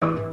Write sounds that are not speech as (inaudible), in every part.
Um,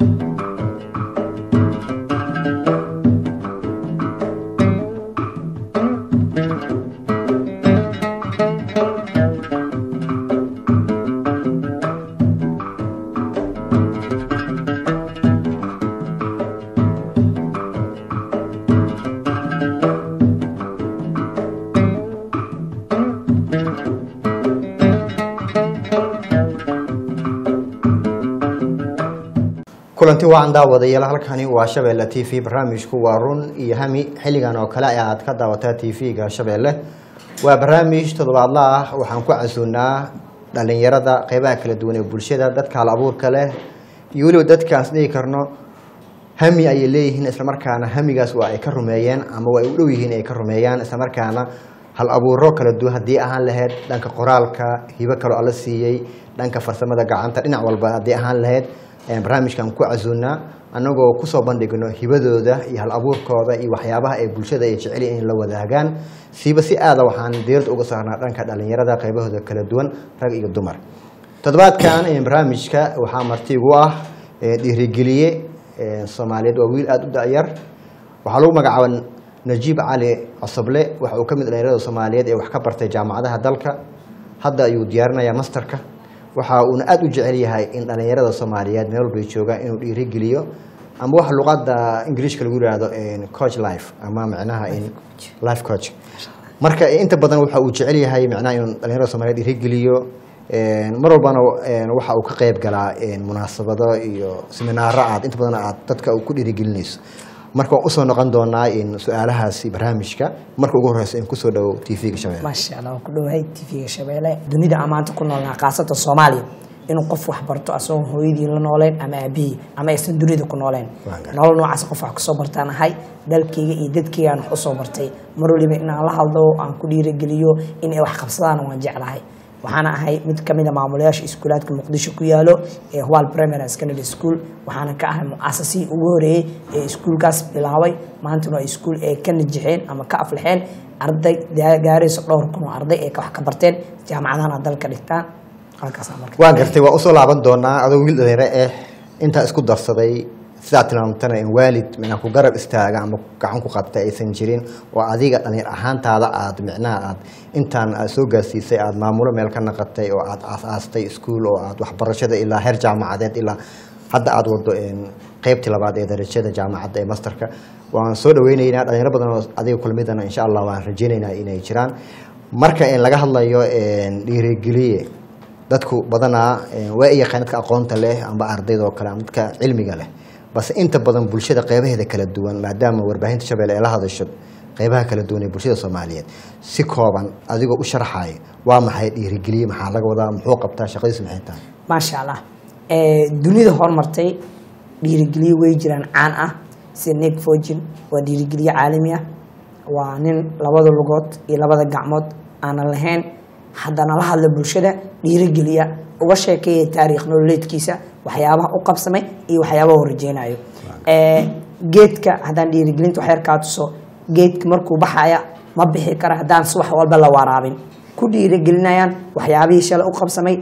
kulanti wacan daawadayaal halkani waa shabeelle t v barnaamijku waa run iyo hami. Xilligan oo kale aad ka daawataa t v-ga shabeelle. Waa barnaamij toddobaadla ah. Waxaan ku casuunaa dhalinyarada qeybaha kala duwan ee bulshada dadka hal abuurka leh iyo weliba dadkaas dhihi karno hami ayay leeyihiin islamarkaana hamigaas waa ay ka rumeeyeen ama waa ay u dhow yihiin ay ka rumeeyaan islamarkaana hal abuuro kala duwan haddii ahaan lahayd dhanka qoraalka hibo kaloo alla siiyey dhanka farsamada gacanta dhinac walba haddii ahaan lahayd barnaamijkan ku casuunaa annagoo ku soo bandhigno hibadooda iyo hal abuurkooda iyo waxyaabaha ay bulshada ay jecel in la wadaagaan. Siiba si aada waxaan diirada uga saarnaa dhanka dhalinyarada qaybahooda kala duwan rag iyo dumar. Toddobaadkan barnaamijka waxaa marti ah dhiirigeliye soomaaliyeed waa wiil aada u da-yar. Waxaa lagu magacaaba najiib cali cosoble waxa uu ka mid dhalinyarada soomaaliyeed ee wax ka bartay jaamacadaha dalka. Hadda ayuu diyaarinayaa masterka waxa uuna aada u jecel yahay in dhalinyarada soomaaliyeed meel walbay joogaan inuu dhiirigeliyo ama waxa luqada ingiriishka lagu yihahdo coach life ama micnaha in life coach. marka inta badan waxa uu jecel yahay micnaha inuu dhalinyarada soomaliyeed dhiirigeliyo mar walbana waxa uu ka qeyb galaa munaasabado iyo seminaaro aad inta badan aad dadka ku dhiirigelinayso marka waan u soo noqon doonaa in su'aalahaasi barnaamijka marka ugu horeysa in ku soo dhawo t v-ga shabeelle. Maasha allah waan ku dhowahay tv-ga shabeelle. Dunida aan maanta ku noolnaha khaasatan soomaaliya. Inuu qof wax barto asagoo hooyadii la nooleen ama aabihii ama aysan dunida ku nooleen. Nolol noocaas qof wax ku soo bartaan ahay dalkayga iyo dadkaygaan wax u soo bartay. Mar waliba inaan la hadlo aan ku dhiirigeliyo in ay wax qabsadaan waan jeclahay waxaana ahay mid ka mid a maamulayaasha iskuulaadka muqdisho ku yaalo ee hwal primary secondary school waxaana ka ahay mu'asasihii ugu horeeyey ee iskuulkaas bilaabay. Maantana waa iskuul ee ka najixeen ama ka aflaxeen arday gaarayso dhowr kun oo arday ee wax ka barteen. Jaamacadahana dalka dhigtaan. Halkaasa marka waa gartay waa u soo laaban doonaa adoo wiil dhalinyaro ah intaa isku darsaday sidaa tilmaamtana in waalid micnaa ku garab istaaga ama gacan ku qabta aysan jirin oo adiga dhalinyar ahaantaada aad micnaha aad intaan soo gaarsiisay aad maamulo meel ka naqatay oo aad aas-aastay iskuul oo aad waxbarashada ilaa heer jaamacadeed ilaa hadda aad wado qeybtii labaad ee darajada jaamacadda ee masterka waan soo dhaweyneynaa dhalinyaro badan oo adiga kulmidana insha allah waan rajeyneynaa inay jiraan. Marka laga hadlayo dhiirigeliye dadku badanaa waa i yaqaan dadka aqoonta leh amba ardayda oo kale ama dadka cilmiga leh balse inta badan bulshada qeybaheeda kala duwan maadaama warbaahinta shabeelle ay la hadasho qeybaha kala duwan ee bulshada soomaaliyeed. Si kooban adigoo u sharxayo waa maxay dhiirigeliye maxaa laga wadaa? Muxuu qabtaa? Shaqadiisu maxay tahay? Maasha allah. Dunida horumartay dhiirigeliye way jiraan caan ah. Sida nick fogin waa dhiirigeliye caalami ah. Waa nin labada lugood iyo labada gacmood aanan lahayn haddana la hadla bulshada dhiirigeliya uga sheekeeya taariikh nololeedkiisa waxyaabaha u qabsamay iyo waxyaabaha u rajeynayo geedka haddaan dhiirigelinta waxyar kaa tuso geedka markuu baxaya ma bixi kara haddaan subax walba la waraabin. Ku dhiirigelinayaan waxyaabihii shalay u qabsamay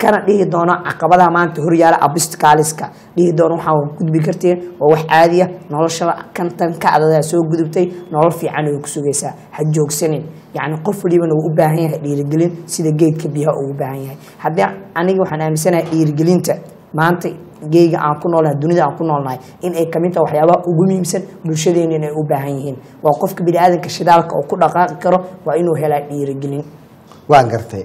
kana dhihi doono caqabadaha maanta horyaala abistkaaliska dhihi doono waxaa gudbi karteen waa wax caadiya nolosha kantan ka adadaa soo gudubtay nolol fiican ay ku sugaysaa. Ha joogsanin yacni qof walibana wuu u baahan yahay dhiirigelin sida geedka biyaha ugu baahan yahay. Haddii aniga waxaan aaminsanahay dhiirigelinta maanta geega aan ku noolnahay dunida aan ku noolnahay in ay ka mid tahay waxyaabaha ugu muhiimsan bulshadeena inay u baahan yihiin. Waa qofka biniaadanka shidaalka oo ku dhaqaaqi karo waa inuu helaa dhiirigelin. Waan gartay.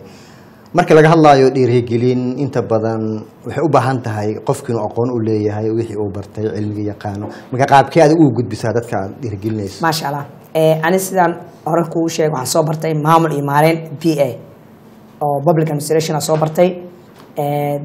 Marka laga hadlaayo dhiirigelin inta badan waxay u baahan tahay qofki inuu aqoon u leeyahay wixii uu bartay cilmiga yaqaano marka qaabkee adig uu gudbisaa dadka aad dhiirigelinayso. Maasha allah ani sidaan hore kuu sheeg waxaan soo bartay maamul iyo maareyn p a oo public administration soo bartay.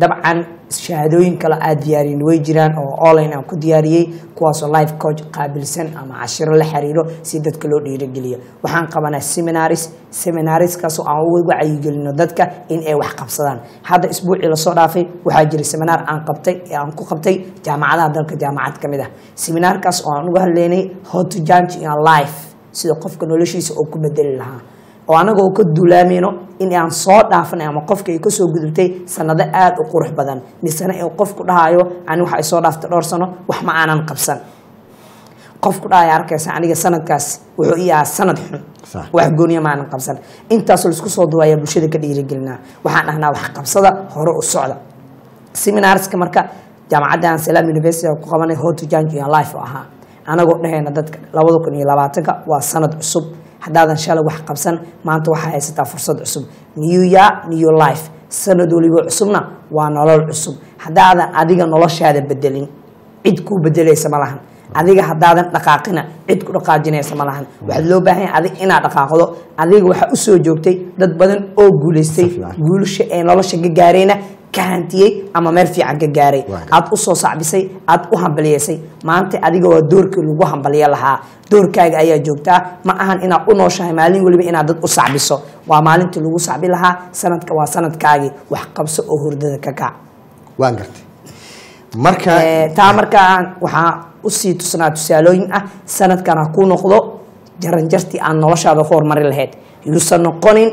Dabcan shahaadooyin kale aad diyaariyin way jiraan oo online aan ku diyaariyey kuwaasoo life coach qaabilsan ama cashiro la xiriiro si dadka loo dhiirogeliyo waxaan qabanaa seminaris seminariskaasoo aan uga wacyigelino dadka in ay wax qabsadaan. Hadda isbuucii la soo dhaafay waxaa jiray seminaar aan qabtay aan ku qabtay jaamacadaha dalka jaamacad ka mid ah. Seminaarkaas oo aan uga hadleynay how in life sida qofka noloshiisa oo ku bedeli lahaa. Oo anagoo ka duulaamayno in aan soo dhaafnay ama qofka ay ka soo gudubtay sanado aada u qurux badan. Misena ee qofku dhahayo ani waxa ay soo dhaaftay dhowr sano wax ma aanan qabsan. Qofku dhahaya arkaysa aniga sanadkaas wuxuu ii ahaa sanad xun. Wax gooniya maanan qabsan. Intaasoo la isku soo duwaya bulshada ka dhiirigelinaa. Waxaan dhahnaa wax qabsada hore u socda. Seminarska marka jaamacadda salam university ku qabanay change your life ahaa anagoo dhahayna dadka labada kun iyo labaatanka waa sanad cusub. Haddaadan shalay wax qabsan maanta waxaa haysataa fursad cusub. New year new life. Sanad waliba cusubna waa nolol cusub. Haddaadan adiga noloshaada bedelin cid kuu bedelaysa ma lahan. Adiga haddaadan dhaqaaqina cid ku dhaqaajinaysa ma lahan. Waxaa loo baahan yahay adiga inaad dhaqaaqdo. Adiga waxaa u soo joogtay dad badan oo guulaystay. Guulasha ee nolosha ka gaarayna ka hantiyey ama meel fiican ka gaaray. Aad u soo sacbisay aad u hambaliyeysay maanta adiga waa doorkii lagu hambaliyo lahaa doorkaaga ayaa joogtaa ma ahan inaad u nooshahay maalin weliba inaad dad u sacbiso. Waa maalintii lagu sacbi lahaa sanadka waa sanadkaagii. Wax qabso oo hurdada ka kac waan gartay. Marka Eh, taa markaa waxaa u sii tusnaa tusaalooyin ah. Sanadkan ha ku noqdo jaranjartii aad noloshaada ku horumari lahayd yuusan noqonin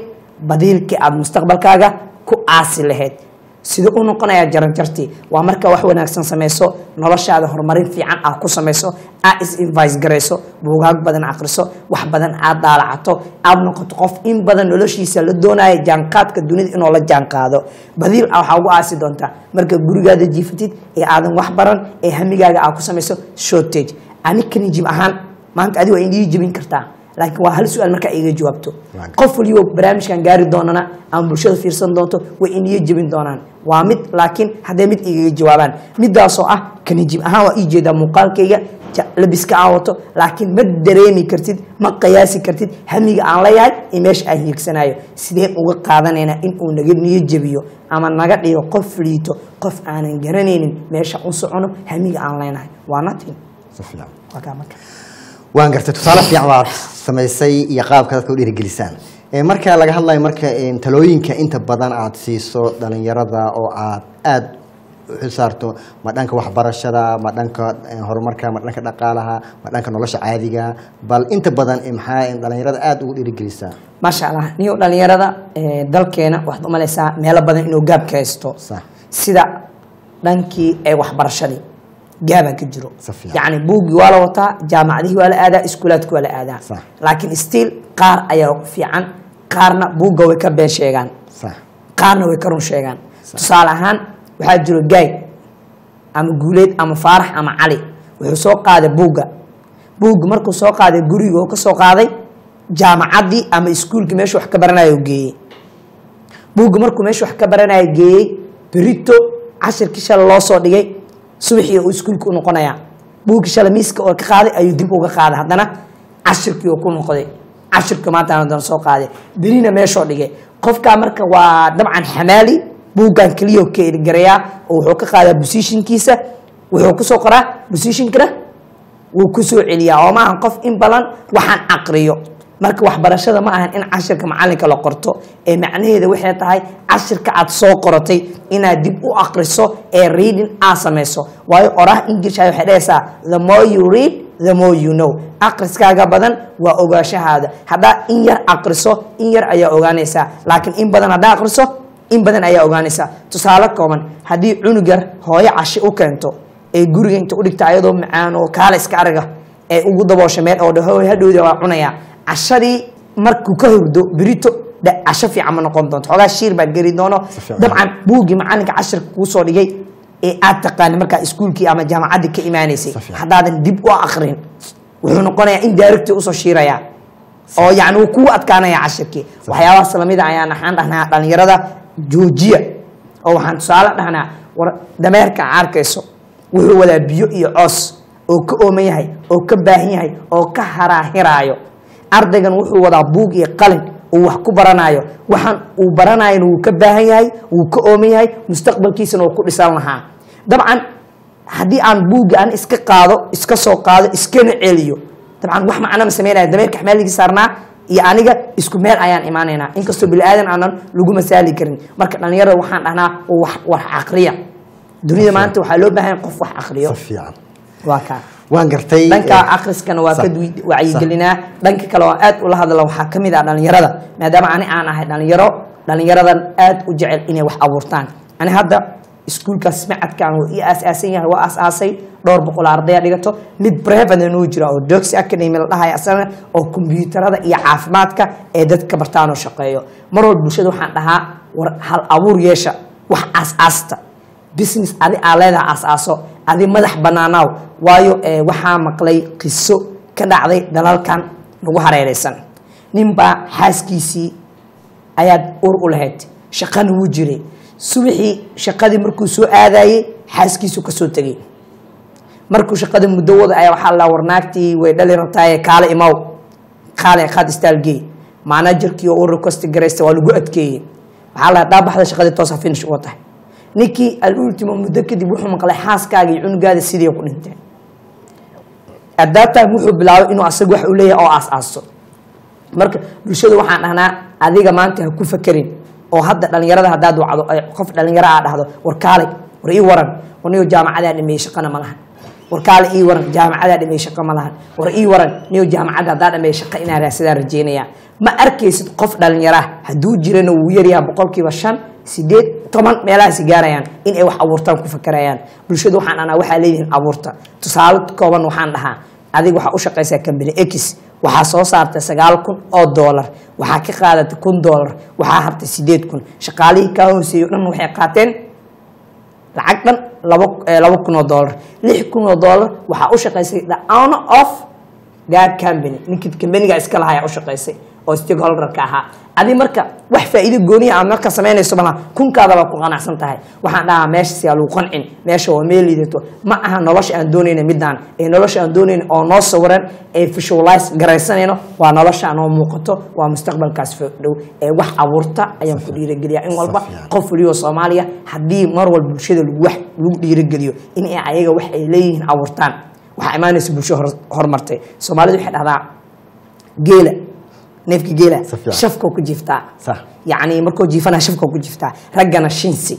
badiilkii aad mustaqbalkaaga ku aasi lahayd sida u noqonaya jaranjartii waa markaa wax wanaagsan samayso noloshaada horumarin fiican aad ku samayso aad is invice garayso buugaag badan aqriso wax badan aad daalacato aad noqoto qof in badan noloshiisa la doonaya jaanqaadka dunida inuu la jaanqaado. Badiil ah waxaa ugu aasi doontaa marka gurigaada jiifatid ee aadan wax baran ee hamigaaga aad ku samayso shortage. Ani kanijib ahaan maanta adiga waa indhii jebin kartaa laakiin waa hal su'aal markaa iga jawaabto. Qof waliba barnaamijkan gaari doonana ama bulshada fiirsan doonto way indhiyo jebin doonaan. Waa mid laakiin hadday mid igaga jawaabaan. Midaasoo ah kanijib ahaan waa ii jeedaa muuqaalkayga labiska aan wato. Laakiin ma dareemi kartid ma qiyaasi kartid hamiga aan leeyahay iyo meesha aan hiigsanayo sideen uga qaadanaynaa in uu naga niyo jebiyo? Ama naga dhigo qof liito qof aanan garanaynin meesha u socono hamiga aan leenahay. Waa nothing waan gartay tusaale fiican baad samaysay iyo qaabka dadka u dhiirigelisaan. Marka laga hadlayo marka talooyinka inta badan aad siiso dhalinyarada oo aad aad u xilsaarto ma dhanka waxbarashada ma dhanka horumarka ma dhanka dhaqaalaha ma dhanka nolosha caadiga bal inta badan maxaa dhalinyarada aad ugu dhiirigelisaa maasha allah niyo dhalinyarada dalkeena waxaad u malaysaa meelo badan inuu gaab ka haysto sida dhankii ee waxbarashadii gaabaa ka jiro yacni buuggii waa la wataa jaamacadihii waa la aadaa iskuulaadki waa la aadaa laakiin stiil qaar ayaa fiican qaarna buugga way ka been sheegaan qaarna way ka run sheegaan tusaale ahaan waxaa jiro gaay ama guuleed ama faarax ama cali wuxuu soo qaaday buugga buugga markuu soo qaaday guriga oo ka soo qaaday jaamacaddii ama iskuulkii meeshu wax ka baranayo geeyey buugga markuu meeshu wax ka baranayo geeyey berito cashirkii loo soo dhigay subaxii uu iskuulka u noqonayaa buuggii shalay miiska oo ka qaaday ayuu dib uga qaaday haddana cashirkii oo ku noqday. Cashirka maanta haddana soo qaaday. Berina meeshoo dhigay. Qofkaa marka waa dabcan xamaali buuggan keliya ka ergarayaa oo wuxuu ka qaadaa positionkiisa wuxuu ku soo qoraa positionkana wuu ku soo celiyaa. Oo maahan qof in badan waxaan aqriyo marka waxbarashada ma ahan in cashirka macalinka la qorto. Ee macnaheeda waxay tahay cashirka aad soo qoratay inaad dib u aqriso ee reading aad samayso. Waayo oraha inglisha waxay dhahaysaa the more you read the more you know. Aqriskaaga badan waa ogaashahaada. Haddaa in yar aqriso in yar ayaa ogaanaysaa. Laakiin in badan haddaa aqriso in badan ayaa ogaanaysaa. Tusaale kooban haddii cunug yar hooyo cashi u keento ee guriga inta u dhigta ayadoo macaan oo kaala iska araga ee ugu daboosha meel oo dhaho hadhowda waa cunaya cashadii markuu ka hurdo berito casho fiican ma noqon doonto. Xoogaa shiir baa geli doono. Dabcan buuggii macalinka cashirka kuu soo dhigay ee aad taqaani markaa iskuulkii ama jaamacaddii ka imaanaysay. Haddaadan dib u akrin wuxuu noqonayaa in daarigtii u soo shiiraya. Oo yani wuu kugu adkaanaya cashirkii waxyaabahaas lamida ayaan waxaan dhahnaa dhalinyarada joojiya oo waxaan tusaale dhahnaa war dameerka arkayso wuxuu wadaa biyo iyo coos oo ka ooman yahay oo ka baahan yahay oo ka haraahiraayo ardaygan wuxuu wadaa buug iyo qalin uu wax ku baranayo waxaan uu baranayana wuu ka baahan yahay wuu ka ooman yahay mustaqbalkiisana uu ku dhisan lahaa. Dabcan haddii aan buugga aan iska qaado iska soo qaado iskana celiyo. Dabcan wax macna ma sameynaya dameerka xamaaligii saarnaa iyo aniga isku meel ayaan imaanaynaa inkastoo bini-aadan aanan lagu masaali karin. Marka dhalinyarada waxaan dhahnaa wax wax aqriya. Dunida maanta waxaa loo baahan qof wax fiican. Waa kaa waan gartay dhanka akhriskana waa ka wacyigelinaa dhanka kale oo aad ula hadla waxaa ka mid ah dhalinyarada maadaama ani aan ahay dhalinyaro dhalinyaradan aad u jecel inay wax abuurtaan. Ani hadda iskuulkaas macadkaan wuu ii aasaasan yahay waa aasaasay. Dhowr boqol ardaya dhigato mid brevet noo jira oo doxy academy la dhahay asana oo kombiyuutarada iyo caafimaadka ee dadka bartaan oo shaqeeyo. Mar walba bulshada waxaan dhahaa war hal abuur yeesha wax aas-aasta business adi aa leedaha aas-aaso adi madax banaanaaw waayo waxaa maqlay qiso ka dhacday dalalkan nagu hareereysan ninbaa xaaskiisii ayaad ur u lahayd. Shaqana wuu jiray. Subaxii shaqadii markuu soo aadayey xaaskiisu ka soo tegey. Markuu shaqada muddo wada ayaa waxaa la war naagtii way dhali rabtaaye kaale imaw kaale qaad istaalgey managerkii oo u request garaysta waa lagu adkeeyey. Waxaa la daa baxda shaqadii toosa finish uga tahay ninkii alultimo muddo kadib wuxuu maqlay xaaskaaga cunugaada sidii ku dhinteen time wuxuu bilaabay inuu asaga wax u oo aas-aaso. Marka bulshada waxaan dhahnaa adiga maanta ha ku fakerin oo hadda dhalinyarada haddaad wacdo qof dhalinyaro aa dhahdo war kaalay war ii waran war niyo jaamacadaa dhameeyey shaqana ma lahan. War kaale ii waran jaamacadaa dhameeyey shaqo ma war ii waran niyo jaamacadda haddaa dhameeyey shaqo inaa raadsadaa rajeynaya. Ma arkaysid qof dhalinyara hadduu jirana wuu yaryaha boqolkiiba shan sideed toban meelahaasi gaarayaan in ay wax abuurtaan ku fakarayaan bulshada waxaan dhahnaa waxaa leeyihiin abuurta. Tusaale kooban waxaan dhahaa adiga waxaa u shaqaysaa company x waxaa soo saartay sagaal kun oo doolar waxaa ka qaadatay kun doolar waxaa hartay sideed kun. Shaqaalihii kaa hooseeyo dhan waxay qaateen lacag dhan laba eh, kun oo doolar lix kun oo doolar waxaa u shaqaysay the owner of that company ninkii companiga iska lahaa ayaa u shaqaysay oo stakeholderka ahaa. Adi marka wax faa'iido gooniya aad marka samaynayso malaha kunkaada baa ku qanacsan tahay. Waxaan dhahaa meesha si lagu qancin meesha waa meel liidato. Ma aha nolosha aan doonayna midaan ee nolosha aan doonayna oo noo sawiran ee visualize garaysanayno waa nolosha noo muuqato waa mustaqbalkaas dhow. Ee wax abuurta ayaan ku dhiirigeliyaa in walba qof waliyo soomaaliya haddii mar walba bulshada lagu wax lagu dhiirigeliyo in ay ayaga wax ay leeyihiin abuurtaan. Waxaa imaanaysa bulsho hor- horumartay soomaalidu waxay dhahdaa geela neefka geela shafkoo ku jiiftaa Sax. yacni markuu jiifana shafkoo ku jiiftaa raggana shinsi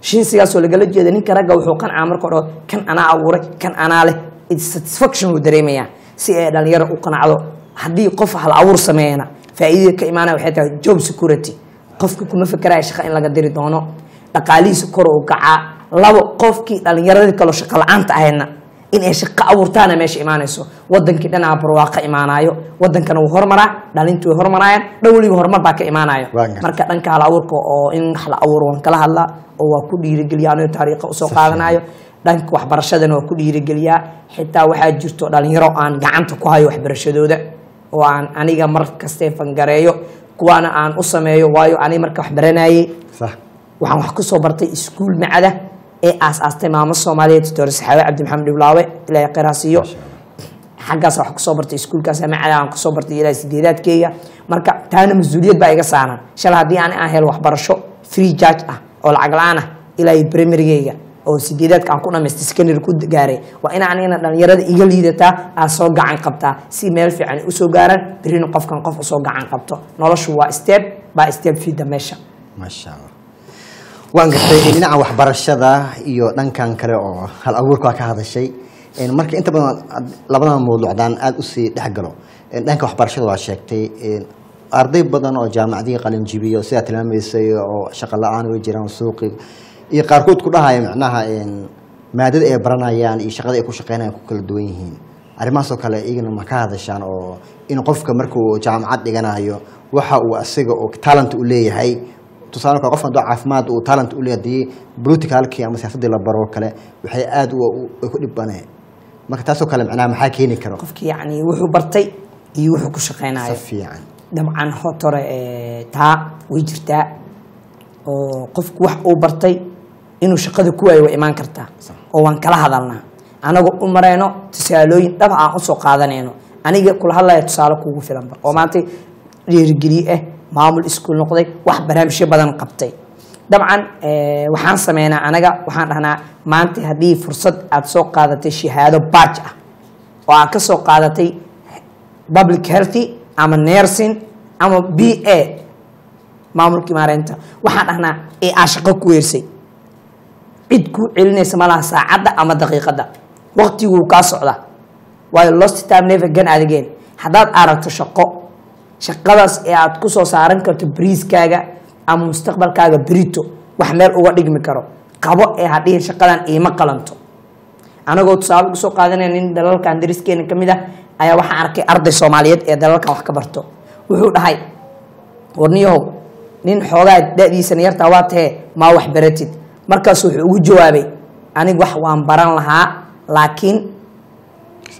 shinsigaasoo lagala jeeda ninka ragga wuxuu qancaa marka hore kan anaa abuuray kan anaa leh satisfaction uu dareemayaa si ay dhalinyaro u qanacdo haddii qof hal abuur sameeyana faa'iidada ka imaanaya waxay tahay job security qofka kuma fekeraya shaqo in laga diri doono dhaqaalihiisa kor u kacaa labo qofkii dhalinyaradii kaloo shaqo la'aanta ahaydna in ay shaqo abuurtaana meesha imaanayso. Wadankii dhanaa barwaaqo imaanayo wadankana wuu hormaraa dhalintu way hormarayaan dhan weliba horumar baa ka gartay. marka dhanka hal abuurka oo in wax la abuuro waan kala hadlaa oo waa ku dhiirigeliyaa anigo taariikha u soo qaadanayo dhanka waxbarashadana waa ku dhiirigeliyaa. Xitaa waxaa jirto dhalinyaro aan gacanta ku hayo waxbarashadooda oo aan aniga mar kaste fangareeyo kuwaana aan u sameeyo waayo aniga marka wax baranayey waxaan wax ku soo bartay iskuul macada ee aas-aastay maamo soomaaliyeed doctor saxaawe cabdi maxamed dhiblaawe ilaahay qiraasiyo xaggaas wax ku soo bartay iskuulkaas macada aan ku soo bartay ilaa sideedaadkeyga marka taana mas'uuliyad baa iga saaran. Shala haddii aan aan helo waxbarasho free charge ah oo lacag la'aan ah ilaa primarygeyga oo sideedaadka aan ku dhamaystay secondary ku gaaray. Waa in anigana dhalinyarada iga liidataa aad soo gacan qabtaa. Si meel fiican u soo gaaraan berina qofkan qof u soo gacan qabto. Noloshu waa step by step fida meesha maasha allah waan gartay dhinaca waxbarashada iyo dhankan kale oo hal abuurka ka hadashay. Marka inta badan ad- labadan mawduucdaan aada u sii dhex galo. Een, dhanka waxbarashada waa sheegtay arday badan oo jaamacadihii qalinjibiyo sidaa tilmaamaysay oo shaqo la'aan way jiraan suuqi iyo qaarkood ku dhahaya macnaha maadada ay baranayaan iyo shaqada ay ku shaqeynayaan ku kala duwan yihiin. Arrimahaasoo kale iyagana ma ka hadashaan oo in qofka markuu jaamacad dhiganayo waxa uu asaga oo talent u leeyahay tusaale kale qofka hadduu caafimaad uu talent u leeyahay haddii politicalkii ama siyaasaddii la baro kale waxay aada u ku dhib baneen marka taasoo kale macnaha maxaa keeni karo? Qofki yacni wuxuu bartay iyo wuxuu ku shaqeynayo si fiican. Dabcan hotore ee, taa way jirtaa oo qofku wax uu bartay inuu shaqada ku waayo way imaan kartaa. Oo waan kala hadalnaa. Anagoo u marayno tusaalooyin dhab aan u soo qaadanayno. Aniga kula hadlaya tusaale kuugu filanba oo maanta dhiirigeliye ah maamul iskuul noqday wax barnaamijyo badan qabtay. Dabcan eh, waxaan sameynaa anaga waxaan dhahnaa maanta haddii fursad aad soo qaadatay shahaado baaj ah oo aad ka soo qaadatay public healthy ama nursing ama b a maamulkii maareynta waxaan dhahnaa ee aa shaqo ku weersay. Cid kuu celinaysa malaha saacadda ama daqiiqadda. Waqtiguu kaa socda waayo lost time never gan adageen haddaad aragto shaqo shaqadaas ee aad ku soo saaran karto bariiskaaga ama mustaqbalkaaga berito wax meel uga dhigmi karo qabo ee hadhihin shaqadan iima qalanto. Anagoo tusaale u soo qaadanaya nin dalalkan dariskeena ka ah ayaa waxaan arkay arday soomaaliyeed ee dalalkan wax ka barto. Wuxuu dhahay warniyahow nin xoogaa da-diisana yartaa waa tahee maa wax baratid. Markaas wuxuu ugu jawaabay aniga wax waan baran lahaa laakiin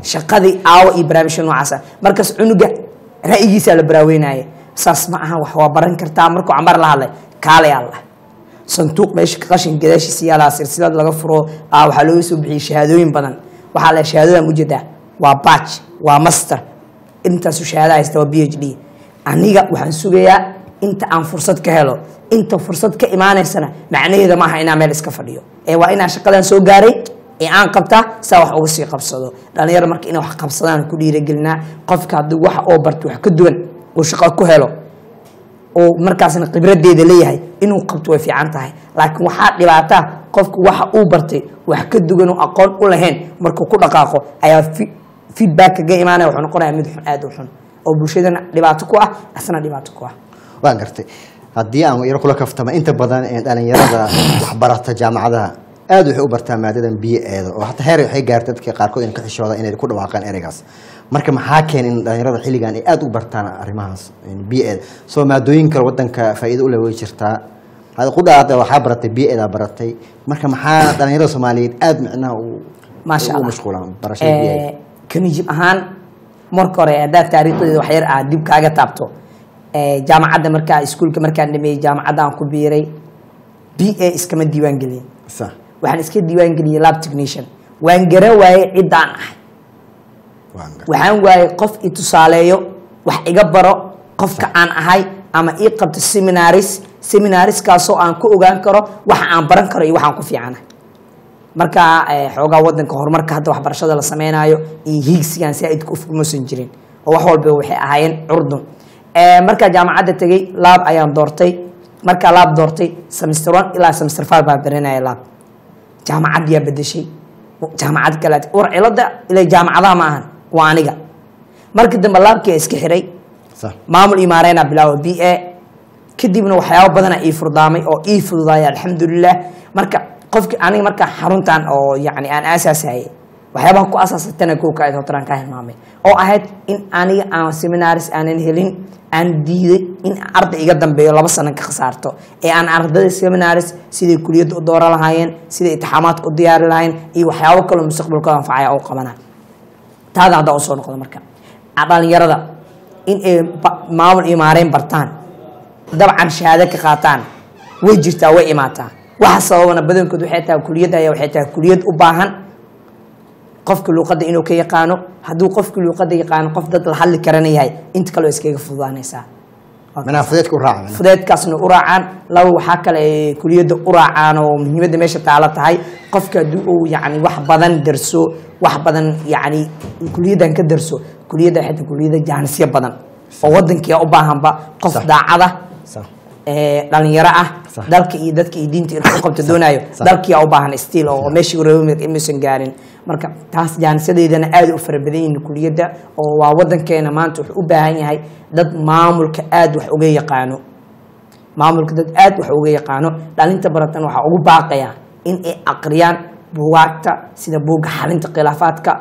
shaqadii aawo iyo barnaamijka noocaasa markaas cunuga ra'yigiisaa la baraaweynaya saas ma aha wax waa baran kartaa. Markuu cambar la hadlay kaalay allah sanduuq meesha qashin gadaashiisa yaalaa silsilad laga furo aa waxaa looga soo bixiyey shahaadooyin badan. Waxaa la shahaadadan u jeedaa waa batch waa master. Intaasu shahaada haysta waa b h d. Aniga waxaan sugayaa inta aan fursad ka helo inta fursad ka imaaneysana macnaheeda maaha inaan meel iska fadhiyo. Ee waa inaan shaqadan soo gaaray ee aan qabtaa saa wax uga sii qabsado. Dhalinyaro marka inay wax qabsadaan ku dhiiragelinaa qofka hadduu waxa oo barto wax ka duwan uu shaqo ku helo oo markaasna khibradeeda leeyahay inuu qabto way fiican tahay. Laakiin waxaa dhibaataa qofku waxa uu bartay wax ka duwan oo aqoon u lahayn markuu ku dhaqaaqo ayaa feedback kaga imaanaya wuxuu noqonaya mid xun aada u xun. Oo bulshadana dhibaato ku ah asna dhibaato ku ah. Waan gartay. Haddii aan yaro kula kaftama inta badan ee dhalinyarada waxbarata jaamacadaha aad waxay u bartaa maadadan biyo eeda oo hataa heer waxay gaartay dadka qaarkood in ka xishooda inay ku dhawaaqaan ereygaas. Marka maxaa keenay in dhalinyarada xilligan ay aad u bartaan arrimahaas biyo eeda soo maadooyin kale wadanka faa'iido u leh way jirtaa. Qudhaada waxaa baratay biyo eedaa baratay. Marka maxaa dhalinyarada soomaaliyeed aad micnaha u maasha allah. mashquulaan barashada Eh, kanijib ahaan marka hore haddaad taariikhdeeda wax yar aad dib kaaga taabto. Eh, jaamacadda markaa iskuulka markaan dhameeyey jaamacadda aan ku biiray b a iskama diiwaan gelin waxaan iska diiwaan geliyey lab technician. Waan garan waayey ciddaan ahay. Waxaan waayey qof i tusaaleeyo wax iga baro qofka aan ahay ama ii qabto seminaris seminariskaasoo aan ku ogaan karo waxa aan baran karo iyo waxaan ku fiicanahay marka eh, xoogaa wadanka horumarka hadda waxbarashada la sameynaayo iyo hiigsigan saaidka ufurmoosan jirin oo wax walba waxay ahaayeen curdun. Eh, markaa jaamacadda tegey laab ayaan doortay. Markaa laab doortay semester one ilaa semester five baan baranaya laab jaamacad yaa bedeshay jaamacad kale war cilada ila jaamacadaha ma ahan waa aniga. Markii dambe laabkii iska xiray. Maamul iyo maareynaa bilaawa b a. Kadibna waxyaabo badana ii furdaamay oo ii fududaaya alxamdulilah marka qofki aniga markaa xaruntan oo yani aan aasaasayay waxyaabaha ku asaasatana kow ka ahayd hotoraan ka hilmaamay. Oo ahayd in aniga aan seminaris aanan helin aan diiday in arday iga dambeeyo laba sano ka khasaarto. Ee aan ardayda seminaris siday kuliyadda u dooran lahaayeen siday itixaamaadka u diyaari lahaayeen iyo waxyaabo kaloo mustaqbalkooda anfacaya u qabanaa taada haddaa u soo noqdo marka. Dhalinyarada in ay maamul iyo maareyn bartaan dabcan shahaado ka qaataan way jirtaa way imaataa. Waxa sababana badankood waxay tahay kuliyadda ayaa waxay tahay kuliyad u baahan qofka luuqadda inuu ka yaqaano hadduu qofka luuqadda yaqaano qof dad la hadli karana yahay inta kale waa iskaga fududaanaysaa. Fudeedkaasna u raacaan. Laba waxaa kale kuliyadda u raacaan oo muhiimadda meesha taalo tahay. Qofka haddii uu yani wax badan darso wax badan yani kuliyaddan ka darso kuliyadda waxay tahay kuliyadda jaanisyo badan. Oo wadankiia u baahanba. Qof daacada dhalinyaro ah. Dalka iyo dadka iyo diinta inuu doonayo Sax. dalkiyaa u baahan stiil oo meeshii rabay imaysan gaarin. Marka taas jaanisadeedana aad u fara badan yihiin kuliyadda oo waa wadankeena maanta wuxuu u baahan yahay dad maamulka aad wax uga yaqaano. Maamulka dad aad wax uga yaqaano. Dhalinta baratan waxaa ugu baaqaya in ay aqriyaan buugaagta sida buugga xalinta khilaafaadka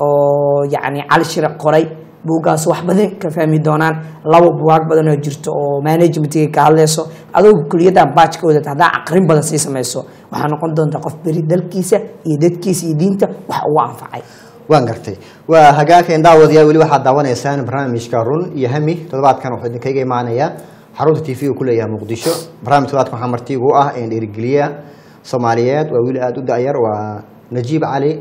oo yacni cali shire qoray buuggaas wax badan ka fahmi doonaan. Labo bugaag badan oo jirto oo managementiga ka hadleyso. Adugu kuliyaddan baajkooda haddaa aqrin badan sii samayso. Waxaa noqon doontaa qof beri dalkiisa iyo dadkiisa iyo diinta wax ugu anfacay. Waan gartay. Waa hagaageen daawadayaal weli waxaad daawanaysaan barnaamijka run iyo hami. Toddobaadkan wuxuu idinkaga imaanayaa xarunta t v uu ku leeyahay muqdisho. Barnaamij toddobaadkan waxaa martiigu ah een dhiirigeliya soomaaliyeed waa wiil aada u da-yar waa najiib cali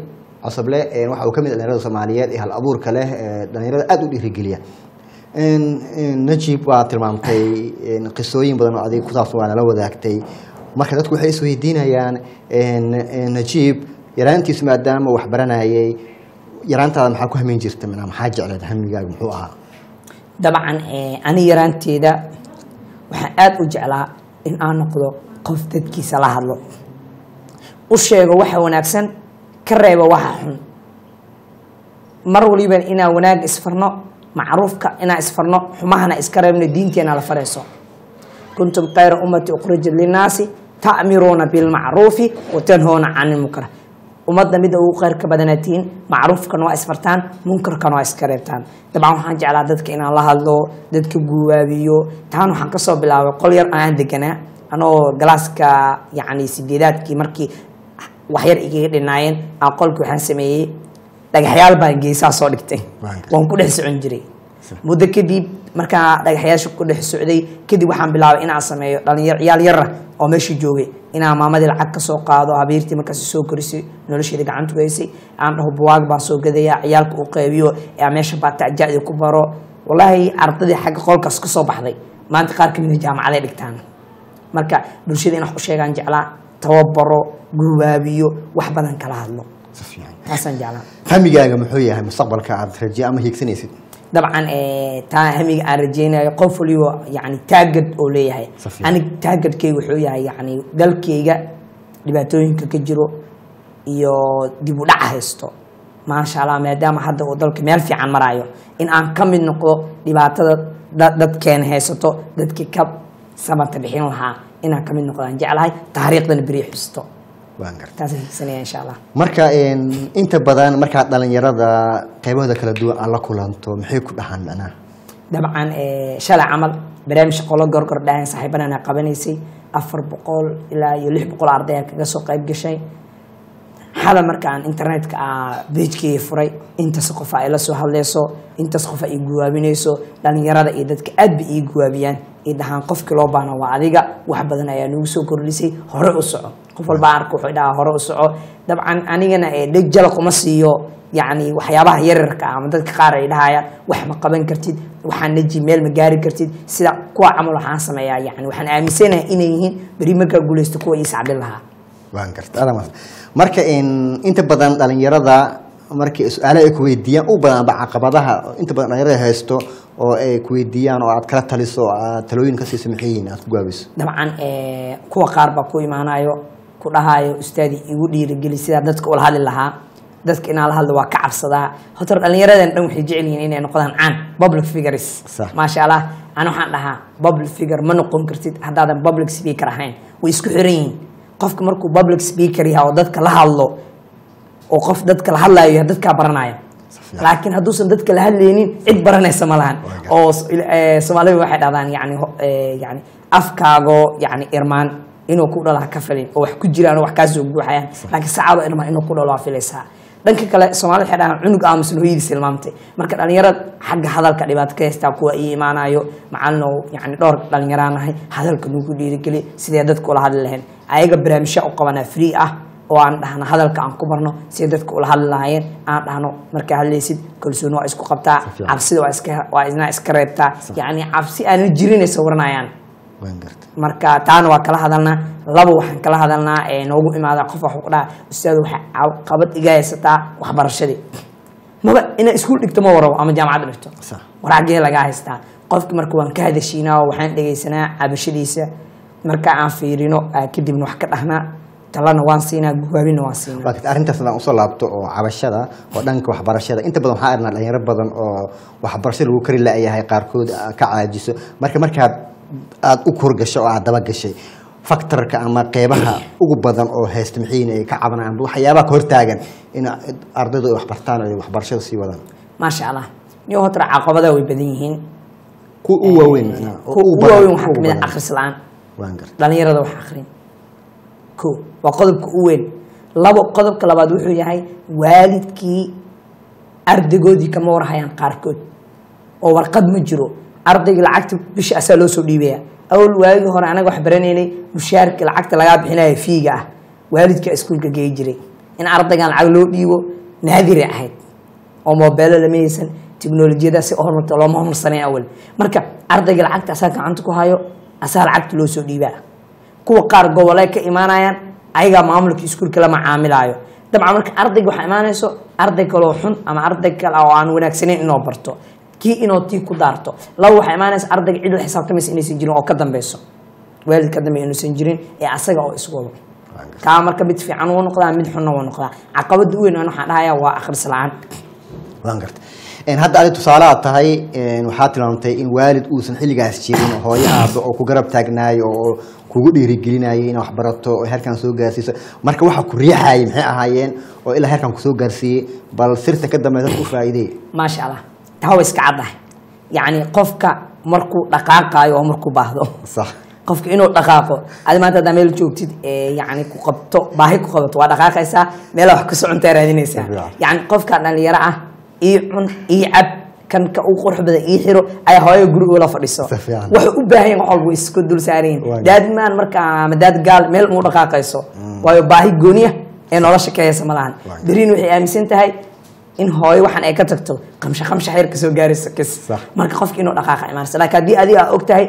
cosoble een waxa uu ka mid ah dhalinyarada soomaaliyeed ee hal abuurka leh ee dhalinyarada aada u dhiirigeliya najiib waa tilmaamtay qisooyin badan oo adiga ku saabsan waa nala wadaagtay. Marka dadku waxay isweydiinayaan najiib yaraantiisu maadaama wax baranayay yaraantaada maxaa ku hameyn jirta maxaa jecleed hamigaaga muxuu ahaa? Dabcan eh, ani yaraanteeda waxaan aada u jeclaa in aan noqdo qof dadkiisa la hadlo. U sheego waxa wanaagsan ka reeba waxa. Xun mar waliba inaan wanaag isfarno macruufka inaan isfarno xumahana iska reebno diinteena la farayso kuntum khayra ummati ukhrijat linnaasi ta'miruuna bilmacruufi watanhuuna cani lmunkar ummadda mida ugu khayrka badanatiin macruufkana waa isfartaan munkarkana waa iska reebtaan. Dabcan waxaan jeclaa dadka inaan la hadlo dadka guwaabiyo taan waxaan ka soo bilaabay qol yar aan deganaa. Anoo galaaska yacni sideedaadkii markii waxyar igaga dhinaayeen aan qolkii waxaan sameeyey. Dhagaxyaal baan geesaa soo dhigtay. Waan ku dhex socon jiray. Muddo kadib markaa dhagaxyaasha ku dhex socday kadib waxaan bilaabay inaan sameeyo dhalinyar ciyaal yara oo meesha joogay. Inaan maamadii lacag ka soo qaado habeertii markaas soo korisay nolosheeda gacanta ku haysay. Aan dhaho buwaag baan soo gadaya ciyaalka u qeybiyo ee meesha baatacjacdi ku baro. Walaahi ardadii xagga qolkaas ka soo baxday. Maanta qaar ka mid a jaamacaday dhigtaan. Marka bulshada in wax u sheegaan jeclaa tababaro guwaabiyo wax badan kala hadlo. Taasaan jeclaa hamigaaga muxuu yahay mustaqbalka aad raje ama hiigsanaysid? Dabcan eh, taa hamiga aan rajeynayo qof waliba yani taagad oo leeyahay. Anig taagadkayga wuxuu yahay yani dalkayga dhibaatooyinka ka jiro iyo dib u dhac haysto. Maasha allah maadaama hadda uu dalka meel fiican marayo in aan ka mid noqdo dhibaatada da- dadkeena haysato dadkii ka samata bixin lahaa inaan ka mid noqdo aan jeclahay taariikhdana beri xusto. Marka inta badan markaad dhalinyarada qaybahooda kala duwan aad la kulanto maxay ku dhahaan macnaha dabcan shalay camal barnaamij qolo gorgor dhahan saaxiibanana qabanaysay. Afar boqol ilaa iyo lix boqol arday aa kaga soo qayb gashay xala markaan internetka a bejkii furay intaas qof ay la soo hadlayso intaas qof ay guwaabinayso dhalinyarada iyo dadka aad ba ii guwaabiyaan ii dhahaan qofkii loo baahna waa adiga wax badan ayaa nagu soo kordhisay hore u soco. Qof walba arka wuxuu dhahaa hore u soco. Dabcan anigana eh, dheg jalaq uma siiyo. Yacni waxyaabaha yararka ah ama dadka qaar ay dhahayaan wax ma qaban kartid waxaan neji meel ma gaari kartid. Sida kuwa camal waxaan sameeyaa yani waxaan aaminsanahay inay yihiin beri markaa guuleysto kuwa ii sacbin lahaa marka inta badan dhalinyarada markii su'aalaha ay kuweydiiyaan u badan aba caqabadaha inta badan dhalinyarada haysto oo ay kuweydiiyaan oo aad kala taliso oo aad talooyin ka siiso maxay yihiin aad ku gaabiso. Dabcan eh, kuwa qaar baa ku imaanayo ku dhahayo ustaadi igu dhiirigeli sidaa dadka ula hadli lahaa. Dadka inaa la hadlo waa ka cabsadaa. Hotor dhalinyaradan dhan waxay jecel yihiin inay noqdaan caan public figures. Maasha allah ana waxaan dhahaa public figure ma noqon kartid haddaadan public speaker ahayn. Way isku xiran yihiin qofka markuu public speaker yahay oo dadka la hadlo oo qof dadka la hadlayo yahay dadkaa baranaya. Laakiin hadduusan dadka la hadlaynin cid baranaysa ma lahan. Oo eh, soomaalida waxay dhahdaan yani eh, yani afkaago yani irmaan inuu ku dhalo ha ka filin oo wax ku jiraan oo wax kaa soo guuxayaan. Laakiin sacaado irmaan inuu ku dhalo waa filaysaa dhanka kale soomaalida dhahdaan cunug aamusan hooyadiis ilmaamtay marka dhalinyarada xagga hadalka dhibaato ka haystaa kuwa ii imaanayo macalinow yani dhowr dhalinyaraan nahay hadalka nugu dhiirigeli sidee dadka ula hadli lahayn? Ayaga barnaamijya u qabanaa free ah oo aan dhahno hadalka aan ku barno sidee dadka ula hadli lahaayeen? Aan dhahno markaa hadlaysid kalsooni waa isku qabtaa cabsida waa iska waa isna iska reebtaa. Yacni cabsi aanan jirin ay sawranayaan waan garta marka taana waa kala hadalnaa laba waxaan kala hadalnaa ee noogu imaada qof wax ku dhaha. Ustaad waxay qabad iga haysataa waxbarashadii. Maba inaa iskuul dhigto ma warabo ama jaamacad dhigto. Waraagee lagaa haystaa. Qofki marka waan ka hadashiinaa oo waxaan dhegaysanaa cabashadiisa marka aan fiirino aa kadibna wax ka dhahnaa talana waan siinaa guwaabina waan siinaa. Arrintaas hadaan u soo laabto oo cabashada oo dhanka waxbarashada. Inta badan waxaa arnaa dhalinyaro badan oo waxbarasho lagu kari la-yahay qaarkood ah, ka caajiso. Marka markaad aada u kurgasho oo aad daba gashay faktorka ama qeybaha ugu badan oo haysta maxiin ay ka cabanaan waxyaabaha ka hortaagan in ardaydu ay waxbartaan oo ay waxbarashada sii wadaan. Maasha allah niyo hotra caqabadaha way badan yihiin. Kuwa u waaweyn badan- waaweyn waxaa ka mid ah akhris la'aan. Dhalinyarada wax akrin ko waa qodobka u weyn. Labo qodobka labaad wuxuu yahay waalidkii ardaygoodii kama warhayaan qaarkood. Oo warqad ma jiro ardayga lacagta bisha asaa loo soo dhiibaya. Awal waagii hore anaga wax baranaynay mushaarka lacagta lagaa bixinaya fiiga ah waalidka iskuulka geey jiray. In ardaygan lacag loo dhiibo naadire ahayd. Oo moobeelo lama haysan tiknolojiyada si hormarta looma hormarsanay awal. Marka ardayga lacagta asaa gacanta ku hayo asaa lacagta loo soo dhiibaa. Kuwa qaar gobolay ka imaanayaan ayagaa maamulka iskuulka la macaamilaayo dabcan marka ardayga waxaa imaanayso arday kaloo xun ama arday kale oo aan wanaagsaneyn inoo barto kii inoo tii ku daarto. Laba waxaa imaanaysa ardayga cid la xisaabtamaysa inaysan jirin oo ka dambeyso waalid ka dambe inuusan jirin ee asaga oo iswado kaa marka mid fiican wuu noqdaa mid xunna wuu noqdaa. Caqabada weyn aan waxaan dhahayaa waa akhris la'aan. Waan garta hadda adi tusaale aad tahay een, waxaad tilmaamtay in waalid uusan xilligaas jirin oo hooyo aabbe oo ku garab taagnaayo oo kugu dhiirigelinayay inaad wax barato oo heerkan soo gaarsiiso. Marka waxa ku riixayay maxay ahaayeen? Oo ilaa heerkan ku soo gaarsiiyey bal sirta ka dambe dadka u faa'iideey maasha allah taa waa iska caddahay yacni qofka markuu dhaqaaqaayo oo markuu baahdo. Qofka inuu dhaqaaqo adi maanta haddaa meel joogtid ee yacni ku qabto baahi ku qabato waa dhaqaaqaysaa meela wax ka socontaa raadinaysaa. Yacni qofka dhalinyaro ah ii cun ii cab kan ka u qurux badan ii xiro ayaa hooyo guri ula fadhiso. Waxay u baahan yihiin wax walba iska dul saarayin Waa daadimaan marka ama daad gaal meel muu dhaqaaqayso. Waayo baahi gooniya ee nolosha ka heesa ma lahan Waa beriin waxay aaminsan tahay in hooyo waxan ay ka tagto. Qamsha qamsha xeer ka soo gaarayso kis marka qofka inuu dhaqaaqa imaanaysa laakiin haddii adiga aa og tahay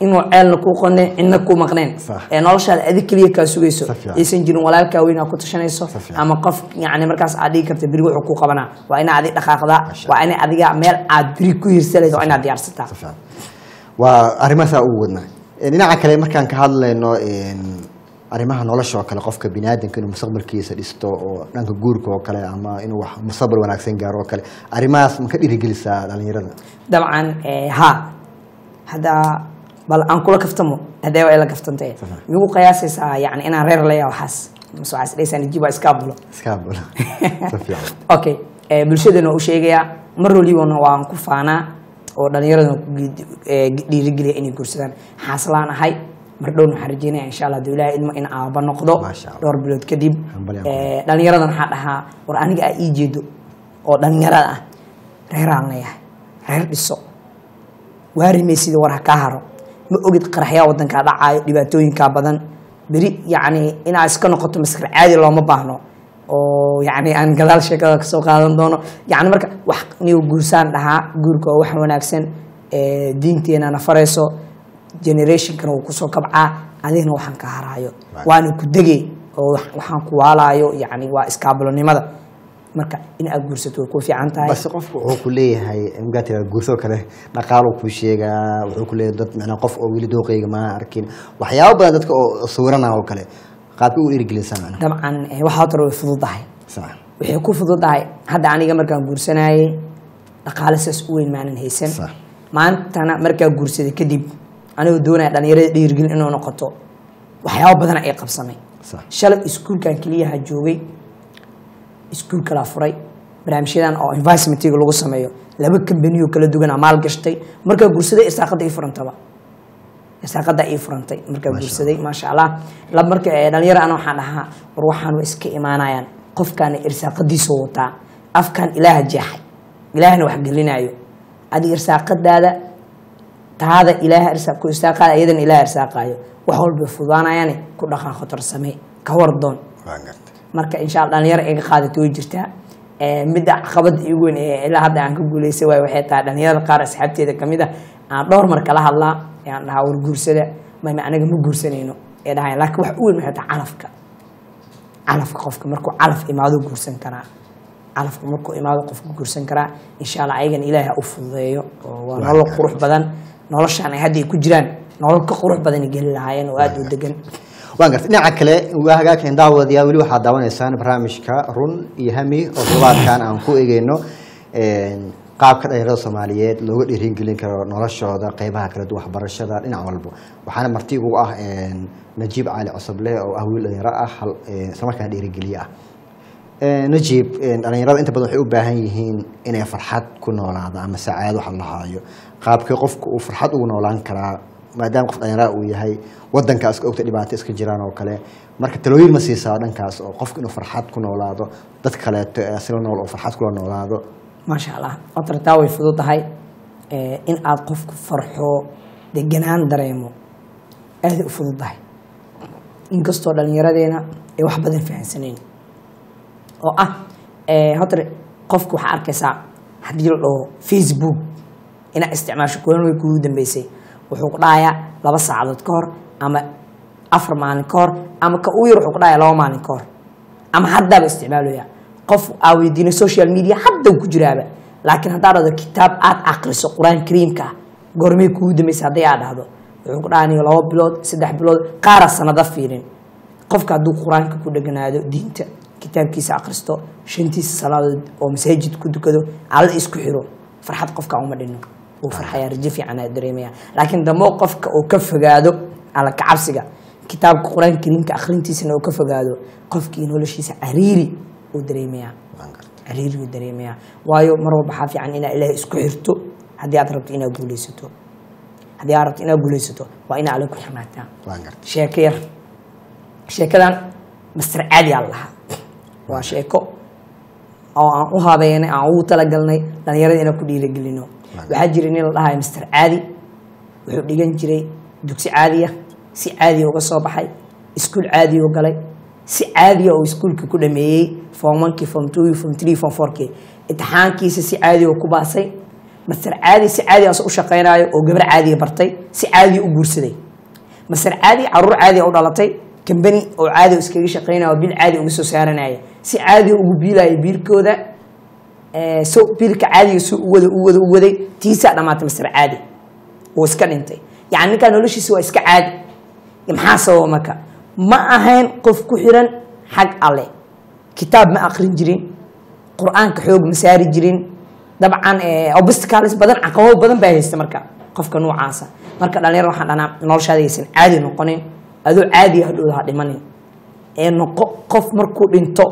inuu ceelna kuu qonne cidna kuu maqneen ee noloshaada adig keliya kaa sugayso aysan jirin walaalkaa weyn aa ku tashanayso ama qof yani markaas aad dhigi karta beri wuxuu kuu qabanaa. Waa inaa adig dhaqaaqdaa waa inay adiga meel aad beri ku hiirsalayso waa inaad diyaarsataa. Waa arrimahaasaa ugu wadnaa dhinaca kale markaan ka hadlayno arrimaha nolosha oo kale qofka biniaadanka inuu mustaqbalkiisa dhisto oo dhanka guurka oo kale ama inuu wax mustaqbal wanaagsan gaaro oo kale arrimahaas ma ka dhiirigelisaa dhalinyarada? Dabcan eh, ha. Hadda bal aan kula kaftamo hadee waa ila kaftantay. Migu qiyaasaysaa yani inaan reer leeya waxaas. Mase waxaa isdhaysaa nijiba iskaabulo iska (laughs) fiican. Okay eh, bulshadana u sheegayaa mar walibana waan ku faanaa oo dhalinyaradana ku eh, dhiirigeliya inay guursadaan. Xaaslaan ahay mar dhowna waxaan rajeynaya insha allah haduu ilaahay idmo in aaba noqdo dhowr bilood kadib dhalinyaradan waxaa dhahaa war aniga aa ii jeedo oo dhalinyarada ah reeraan leeyahay reer dhiso waarimaysida war ha kaa haro ma ogid qaraxyaa wadankaa dhacaayo dhibaatooyinkaa badan beri yacni inaa iska noqoto maskar caadi looma baahno oo yacni aan gadaal sheekada ka soo qaadan doono yacni marka wax niyo guursaan dhahaa guurka waa wax wanaagsan ee diinteenana farayso generationkana wuu ku soo kabcaa adigna waxaan ka haraayo waana ku degay oo wax- waxaan ku waalaayo yacni waa iskaabulonimada marka in aad guursato way ku fiican tahay. Base qofku wuxuu ku leeyahay markaa tiraa guursoo kale dhaqaaluu kuu sheegaa wuxuu ku leeyahay dad macnaa qof oo weli dooqeyga maa arkin. Waxyaabo badan dadka oo sawirana oo kale qaabka u dhiirigelisaa macnaa dabcan eh, waxaa hore way fududahay. Waxay ku fududahay hadda aniga markaan guursanayay dhaqaale saas u weyn maanan haysan. Maantana markaa guursaday kadib anigoo doonaya dhalinyarada dhiirgelin inuu noqoto waxyaabo badan ay qabsamay. Shalay iskuulkan keliyaha joogay iskuul kalaa furay barnaamijyadan oo investmentiga lagu sameeyo. Laba kambaniyo kala duwanaa maal gashtay. Markaa guursaday irsaaqada ii furantaba. Irsaaqada ii furantay. Markaa Masha guursaday maasha allah marka eh, dhalinyaro ana waxaan dhahaa war waxaan iska imaanayaan. Qofkaana irsaaqadiisa wataa. Afkan ilaaha jeexay. Ilaahna wax gelinayo. Adiga irsaaqadaada taada ilaaha ku irsaaqaada iyadana ilaaha irsaaqaayo wax walba fudaanayaane ku dhaqaaqo tarsamee ka wardoon marka insha allah dhalinyaro iga qaadato way jirtaa. Eh, midda caqabada igu weyn ee ilaa hadda aan ka guuleystay waay waxay tahay dhalinyarada qaar asxaabteeda ka mid ah. Aan dhowr mar kala hadlaa aan dhahaa war guursada mama anaga ma guursanayno. Ee dhahayan laakiin wax u weyn waxay tahay calafka. Calafka qofka markuu calaf imaado guursan karaa. Calafka markuu imaado qofku guursan karaa insha allah ayagana ilaahi ha u fududeeyo. Oo waa nolol qurux badan noloshaan ay ku jiraan. Nolol ka qurux badan ay geli lahaayeen oo aada u degan waan gartay. Dhinaca kale hagaagkan daawadayaal weli waxaad daawanaysaan barnaamijka run iyo hami oo toddobaadkan aan ku egeyno een, qaabka dhalinyarada soomaaliyeed looga dhiirigelin karo noloshooda qeybaha kala duwan waxbarashada dhinac walba waxaana marti ugu ah najiib cali cosoble oo ah wiil dhalinyaro ah hal een, isla markaana dhiirigeliye ah. Najiib dhalinyarada inta badan waxay u baahan yihiin inay farxad ku noolaado ama sacaado waxa la haayo qaabkii qofka uu farxad ugu noolaan karaa maadaama qof dhalinyarada uu yahay wadanka iska ogta dhibaato iska jiraan oo kale marka talooyin ma siisaa dhankaas oo qofka inuu farxad ku noolaado dad kaleeto ee sila nool oo farxad kula noolaado. Maasha allah otra taa way fudud tahay Eh, in aad qofku farxo deganaan dareemo aaday u fudud tahay inkastoo dhallinyaradeena ay wax badan fahansaneen. Oo ah eh, horta qofku waxaa arkaysaa haddii la dhaho facebook inaad isticmaasho kulan way kugu dambeysay. Wuxuu ku dhahayaa laba saacadood ka hor ama afar maalin ka hor ama ka ugu yar wuxuu ku dhahayaa laba maalin ka hor. Ama haddaaba isticmaalaya qof aa weydiina social media hadda ku jiraaba. Laakiin haddaa dhahdo kitaab aad akriso qur'aan kariimka ah kugu dambaysa hadday aa dhahdo. Wuxuu ku dhaha aniga laba bilood saddex bilood qaara sanado fiirin. Qofka hadduu qur'aanka ku dheganaado diinta kitaabkiisa akhristo shantiisa salaadood oo masaajid ku dukado alla isku xiro farxad qofka uma dhino uu farxaya rajo fiican aa dareemaya. Laakiin damo qofka uu ka fogaado alla kacabsiga kitaabka qur'aanka kariimka akhrintiisana uu ka fogaado qofkii noloshiisa cariiri uu dareemaya. Cariiri uu dareemaya. Waayo mar walba waxaa fiican inaa ilaahay isku xirto haddii aad rabto inaad guuleysato haddii aad rabto inaad guuleysato waa inaa alle ku gartay. Sheeko yar. Sheekadan mastar caadi aan lahaa. Waa sheeko oo aan u habeynay aan ugu talagalnay dhalinyarada inaan ku dhiiragelino waxaa jira nin la dhahayo master caadi wuxuu dhigan jiray dugsi caadiya si caadiya uga soo baxay iskuul caadiya u galay si caadiya oo iskuulka ku dhameeyey form onkii form two form three form fourkii imtixaankiisa si caadiya ku baasay. Master caadi si caadi as u shaqaynayo oo gabar caadiya bartay si caadiya u guursaday. Master caadi carruur caadiya u dhalatay kambani oo caadi iskaga shaqaynaya oo bil caadi uga soo saaranaya si caadiya ugu biilaya biilkooda so biilka caadiga si u wada u wada u waday tiisaa dhamaatay master caadi. Wuu iska dhintay. Yani ninkaa noloshiisa waa iska caadi. Maxaa sababa marka? Ma ahayn qof ku xiran xag alle. Kitaab ma akrin jirin. Qur'aanka xoog ma saari jirin. Dabcan obstacles badan caqabado badan baa haysta marka qofka noocaasa. Marka dhalinyar waxaan dhanaa noloshaada caadi noqonin. Adoo caadiya hadhowda ha dhimanin. Ee noqo qof markuu dhinto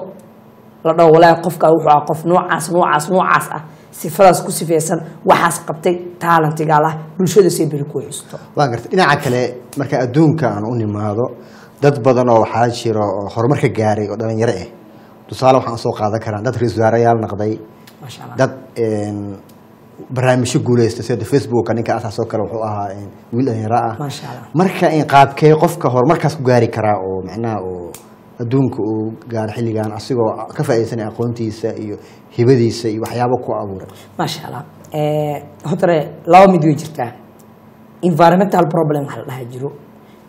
la dhaho walaahi qofkaa wuxuu ah qof noocaas noocaas noocaas ah. Sifadaas ku sifeysan waxaas qabtay taalantigaa lah bulshada say beri ku xusto waan gartay dhinaca kale marka adduunka aan u nimaado dad badan oo waxaa jira oo horumar ka gaaray oo dhalinyaro ah tusaale waxaan soo qaadan karaa dad ra'iisul wasaarayaal allah. Dad barnaamijyo guuleysta sida facebooka ninka asaasoo kale wuxuu ahaa wiil dhalinyaro ah. Marka in qaabkee qofka horumarkaas ku gaari karaa oo macnaha uu adduunka uu gaaro xilligan asigoo ka faaidaysanaya aqoontiisa iyo hibadiisa iyo waxyaabo ku abuuray. Maasha allah Eh, hotore laba mid way jirtaa environmental problem waxa la dhaha jiro.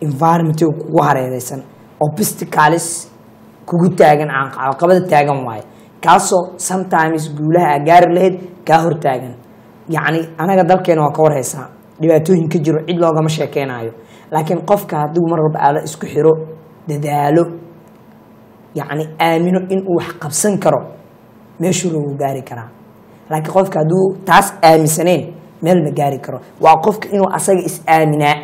Environmentiga kugu hareereysan obstacles kugu taagan caqabada taagan waaye. Kaasoo sometimes guulaha aa gaari lahayd kaa hor yacni anaga dalkeena waa ka warhaysaa dhibaatooyin ka jiro cid loogama sheekeynayo laakiin qofka hadduu mar walba aala isku xiro dadaalo yacni aamino inuu wax qabsan karo. Meeshuu lagu gaari karaa. Laakiin qofka hadduu taas aaminsaneen meel ma gaari karo. Waa qofka inuu asaga is aaminaa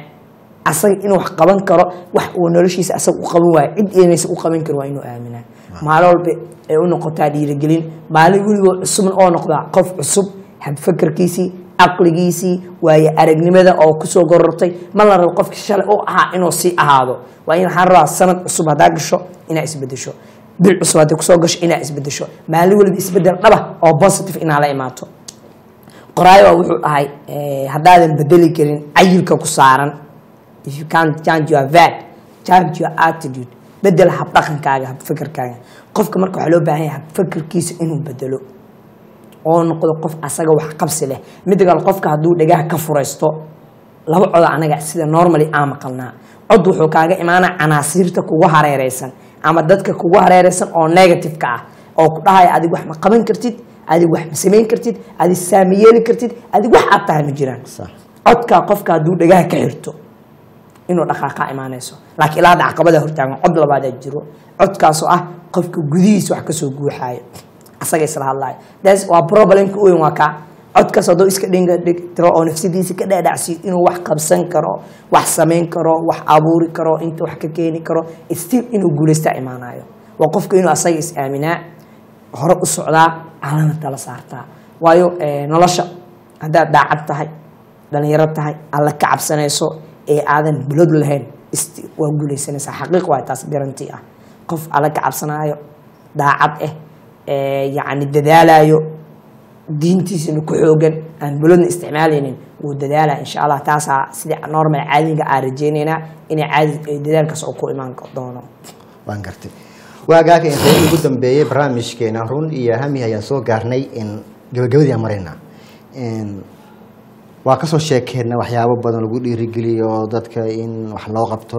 asaga inuu wax qaban karo wax uu noloshiisa asaga u qaban waayo cid inaysa u qaban karo waa inuu aaminaa maalin walba ay u noqotaa dhiirigelin. Maalin weligoo cusubna oo noqdaa qof cusub. Habfakarkiisii caqligiisii waaye aragnimada oo ku soo gorortay ma la rabo qofka shalay u ahaa inuu sii ahaado. Waa in waxaan rabaa sanad cusub haddaa gasho inaa isbedesho bil cusub hadday ku soo gasho inaa isbedesho maalin weliba isbeddel dhaba oo positive inaa imaato. Qoraayo waa wuxuu dhahay eh, haddaadan bedeli karin cayilka ku saaran. If you can't change your vat change your attitude. Bedel habdhaqankaaga habfikirkaaga qofka marka waxaa loo baahan yahay habfikirkiisa inuu bedelo oo noqdo qof asaga wax qabsi leh. Midda kale qofka hadduu dhagaha ka furaysto laba coda anaga sida normally aan maqalnaa cod wuxuu kaaga imaanaa canaasiirta kugu hareereysan ama dadka kugu hareereysan oo negative-ka ah. Oo ku dhahaya adig wax ma qaban kartid? Adig wax ma samayn kartid? Adig saama yeeli kartid? Adig wax aad tahay ma jiraan. Codkaa qofka hadduu dhagaha ka xirto inuu dhaqaaqa imaanayso. Laakiin ilaa hadda caqabada hortaagan cod labaadaa jiro. Codkaasoo ah qofka gudihiisa wax ka soo guuxaayo asaga isla hadlaayo das waa problemka ka dhaadhacsiyo inuu wax qabsan karo wax samayn karo wax abuuri karo inta wax ka keeni karo still inuu guulaystaa imaanayo waa qofka inuu asaga is aaminaa hore u socdaa calana tala saartaa. Waayo eh, daacad tahay dhalinyaro tahay alla ka cabsanayso ee aadan bulood ah. Qof alla ka cabsanaayo daacad ah ee yacni dadaalayo diintiisana ku xoogan. Aan buloodna isticmaalaynin wuu dadaalaa insha allah taasaa sidii normal caadiga aan rajeynaynaa inay caadi dadaalkaas oo ku imaan doono. Waan gartay. Waagaaka inta ugu dambeeyey barnaamijkeena run iyo hami ayaan soo gaarnay gabagabadii aan maraynaa waa ka soo sheekeena waxyaabo badan lagu dhiirigeliyo dadka in wax loo qabto.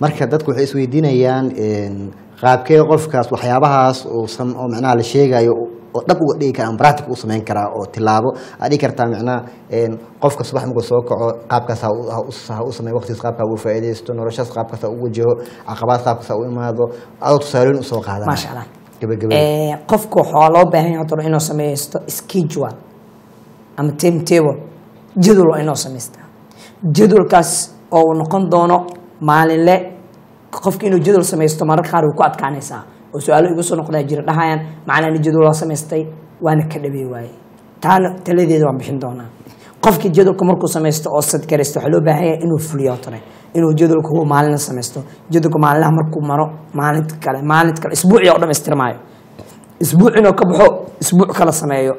Marka dadku waxay isweydiinayaan in qaabkee qofkaas waxyaabahaas uu sam- oo macnaha la sheegayo oo dhab uga dhigi kara ama practic u samayn karaa oo tilaabo. Aad dhigi kartaa micnaha qofka subax markuu soo kaco qaabkaas ha u- ha u- ha u sameeyo waqtigiis qaabka ugu faa'iidaysto noloshaas qaabkaas ha u wajaho caqabaad qaabkaas ha u imaado adoo tusaalooyin u soo qaadana. Maasha allah. Gabagabada Eh, qofka waxaa loo baahan yahay horta inuu sameysto schedule ama timetable. Jadwal inuu samaystaa jadwalkaas oo uu noqon doono maalinle qofka inuu jadwal samaysto mararka qaar way ku adkaanaysaa. Oo su'aalo igu soo noqdaa jira dhahayaan macnaa jadwal waa samaystay waana ka dhabey waaye. Taana taladeeda waan bixin doonaa. Qofka jadwalka markuu samaysto oo sadgaraysto waxaa loo baahan yahay inuu fuliyo tane inuu jadwalka huwa maalina samaysto. Jadwalka maalinlaha markuu maro maalinta kale maalinta kale isbuucii oo dhamaystirmaayo isbuuc inuu ka baxo isbuuc kala sameeyo.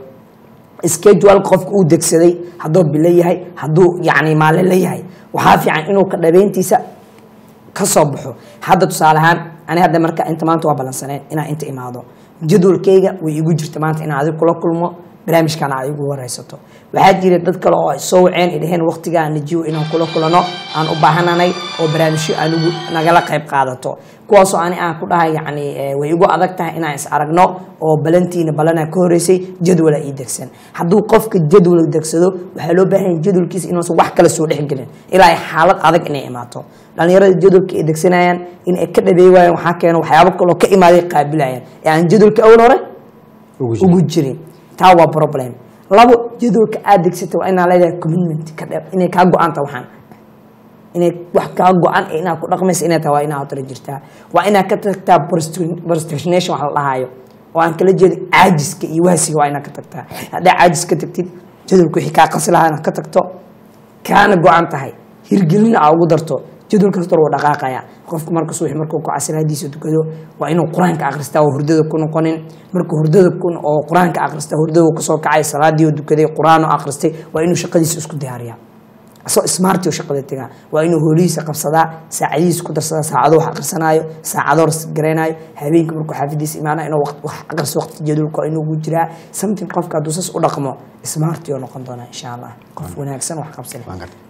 Schedule qofka uu degsaday hadduu bilo yahay hadduu yani maalin la yahay. Waxaa fiican inuu ka dhabeyntiisa ka soo baxo. Hadda tusaale ahaan ani hadda marka inta maanta waa ballansaneen inaan inta imaado. Jadwalkayga way igu jirta maanta inaan adig kula kulmo barnaamijkan aad igu wareysato. Waxaa jira dad kale oo ay soo waceen ay dhaheen waqtigaa najiyo inaan kula kulano aan u baahananay oo barnaamijyo aan ugu nagala qayb qaadato kuwaasoo ani aan ku dhahay yani eh, way igu adag tahay inaan is aragno oo balantiina balanaa ka horeysay jadwala ii degsan. Hadduu qofka jadwal degsado waxaa loo baahan yahay jadwalkiisa inuusan wax kale soo dhexgelin ilaa ay xaalad adag inay imaato. Dhalinyarada jadwalka ay degsanayaan in ay ka dhabeey waayaan waxaa keeno waxyaabo kaloo ka imaaday qaabilayaan. Ee aan jadwalka awal hore ugu jirin. taa waa problem. Labo jadwalka aad degsata waa inaa leedahay commitment ka dheer inay kaa go-anta waxaan inay wax kaa go-an inaad ku dhaqmaysa inay tahay waa inaa tara jirtaa. Waa inaad ka tagtaa procrastination wax la dhahaayo. Oo aan kala jeedin caajiska iyo waasiga waa inaad ka tagtaa. Haddaa caajis ka tagtid jadwalka wixii kaa qasi lahaa inaad ka tagto kaana go-an tahay. Hirgelina aa ugu darto. Jadwal kasta wuu dhaqaaqaya qofku marka subax markuu ku casiraadiisa tukado waa inuu qur'aanka akhristaa oo hurdada ku noqonin. Markuu hurdada kun oo qur'aanka akhristaa hurdada uu ka soo kacay salaadii oo dukaday qur'aan akhristay waa inuu shaqadiisa isku diyaariyaa asoo smarti oo shaqada tegaa waa inuu hoolihiisa qabsadaa saacadihiisa ku darsadaa saacado wax akhrisanaayo saacado rasgaraynayo habeenkii markuu xaafidiisa imaanaya inuu wax akhriso waqti jadwalka waa inuu ugu jiraa. Something qofka hadduu sas u dhaqmo smarti oo noqon doonaa insha allah qof wanaagsan wax gartay.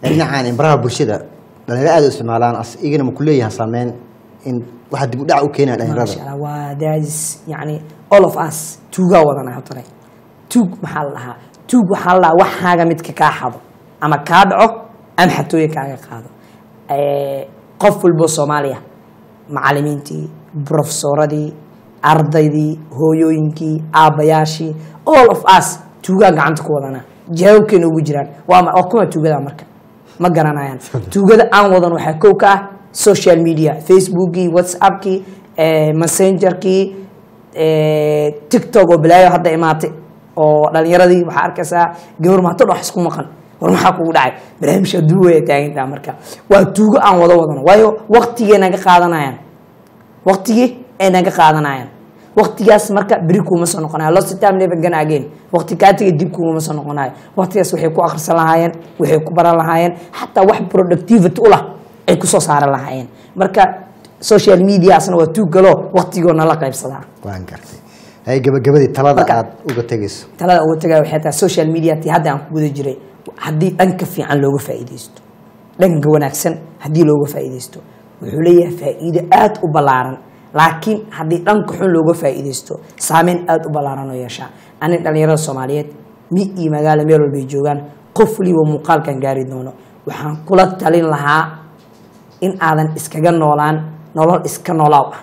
Dhinacan imbaraha bulshada dhalinyaro aad u isticmaalaan as igana ma ku leeyahan saameyn in waxa dib u u keenaya dhalinyarada Masha Allah, waa daadis yani all of us tuugaa wadana hatane tuug maxaa la dhahaa tuug waxaa la dhahaa waxaaga midka kaa xado ama kaa dhaco ama xatooya kaaga qaado. Qof walbo soomaaliya macalimiintii profesoradii ardaydii hooyooyinkii aabbayaashii all of us tuugaa gacanta ku wadana. Jawaabkeena ugu jiraan. Waa ma- waa kuma tuugada marka. Ma garanayaan. (laughs) Tuugada aan wadan waxaa kow ka ah social media facebookii whatsappkii messengerkii tiktok oo balaayo hadda imaatay oo dhalinyaradii waxaa arkaysaa gabar maato wax isku maqan war maxaa kugu dhacay. Barnaamijka duwaya taagintaa marka. Waa tuugo aan wada wadano. Waayo waqtigay naga qaadanayaan. Waqtigii ay naga qaadanayaan. Waqtigaas marka beri kuuma soo noqonayo lost time never gonna again. Waqti kaa tegay dib kuuma soo noqonayo waqtigaas waxay ku akhrisan lahaayeen waxay ku baran lahaayeen. Xataa wax productivity u lah ay ku soo saaran lahaayeen. Marka social mediasna waa tuug galo waqtigoona la qaybsadaa waan gartay. Hay gabagabadii talada aad uga tegayso. talada uga tagay waxay tahay social media tii hadda aan ku guda jiray haddii dhanka fiican looga faa'iidaysto dhanka wanaagsan haddii looga faa'iidaysto wuxuu leeyahay faa'iido aad u ballaaran. Laakiin haddii dhanka xun looga faa'iidaysto saameyn aad u ballaaran oo yeeshaa ani dhalinyarada soomaaliyeed mi iyo magaalo meel walbay joogaan qof waliba muuqaalkan gaari doono. Waxaan kula talin lahaa in aadan iskaga noolaan nolol iska noolaaw ah.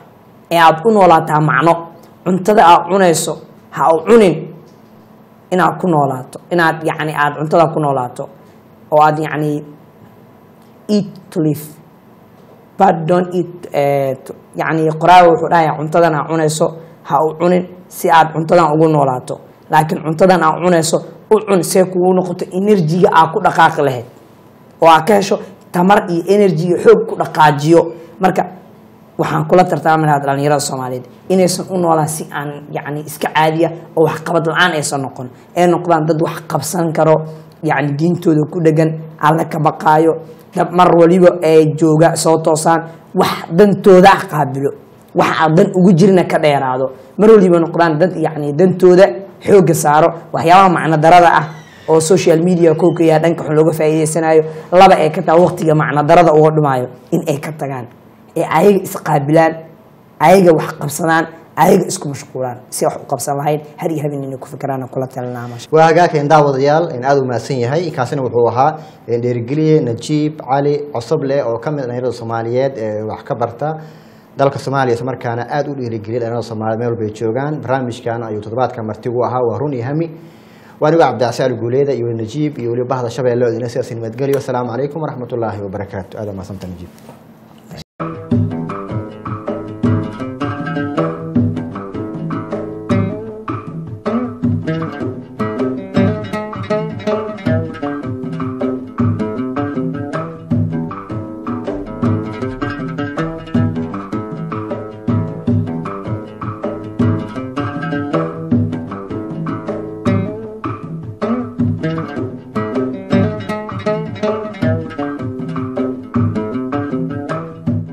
Ee aad u noolaataa macno cuntada aad cunayso ha u cunin inaad ku noolaato inaad yani aad cuntada ku noolaato oo aad yani eat to live. But don't eat eh, yani qoraaga wuxuu dhahaya cuntadan aad cunayso ha u cunin si aad cuntadan ugu noolaato. Laakiin cuntadan aad cunayso u cun see kugu noqoto enerjiga aad ku dhaqaaqi lahayd. Oo aad ka hesho tamar iyo energy iyo xoog ku dhaqaajiyo. Marka waxaan kula tartaami lahaa dhalinyarada soomaaliyeed inaysan u noolaan si aan yani iska caadiya oo waxqabad la'aan aysan noqon. Ee noqdaan dad wax qabsan karo yani diintooda ku dhegan alle ka baqaayo mar waliba ee jooga soo toosaan wax dantooda ah qaabilo. Wax aan dan ugu jirina ka dheeraado. Mar waliba noqdaan dad yani dantooda xooga saaro. Waxyaabaha macno darada ah oo social media kowka yaha dhanka xun looga faa'iidaysanayo. Laba ay ka tahay waqtiga macno darada uga dhumaayo in ay ka tagaan ee ayaga isqaabilaan ayaga wax qabsadaan ayaga isku mashquulaan. Si wax u qabsan lahayn har iyo habeen inay ku fikiraan kula talinaa masha waa hagaageen daawadayaal aada u mahadsan yahay. Kaasina wuxuu ahaa dheerigeliye najiib cali cosoble oo ka mid dhalinyarada soomaaliyeed ee wax ka barta dalka soomaaliya. Isla markaana aada u dhiirigeliya dhalinyarada soomaaliyed meel walba ay joogaan. Barnaamijkan ayuu toddobaadka martigu ahaa waa run iyo hami. Waa anigo cabdicasaal guuleeda iyo najiib iyo weliba bahda shabeelle oo sidaas nabadgelyo. Asalaamu calaykum waraxmatullaahi wabarakaatu aada mahadsantaa najiib Thank you.